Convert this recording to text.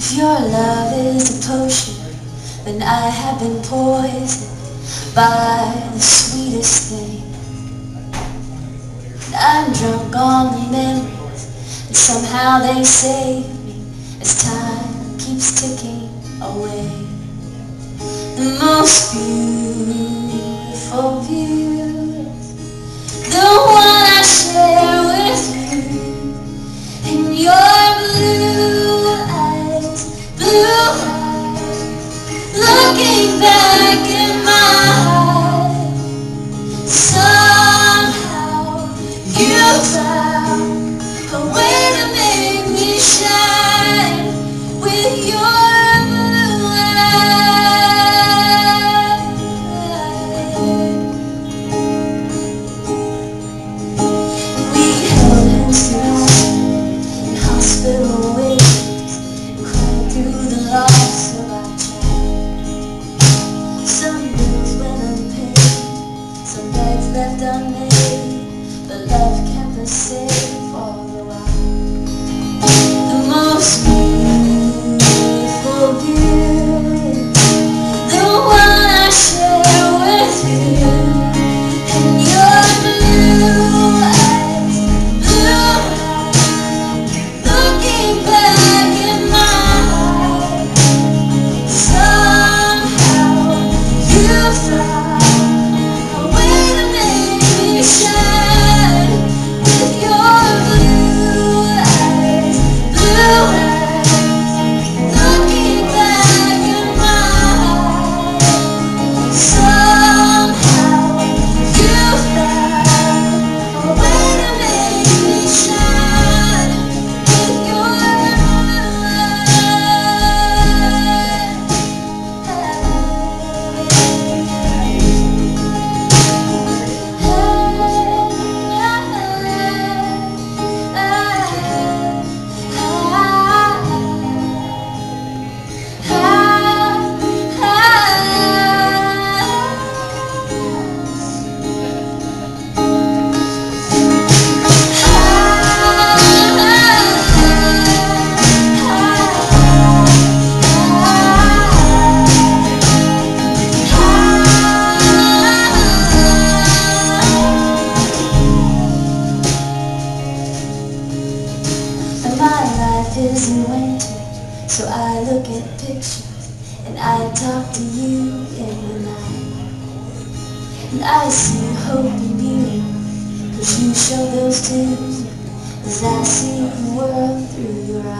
If your love is a potion, then I have been poisoned by the sweetest thing. And I'm drunk on the memories, and somehow they save me as time keeps ticking away. The most beautiful left unmade, but love kept us safe life is in winter, so I look at pictures and I talk to you in the night. And I see hope in you, cause you show those too, as I see the world through your eyes.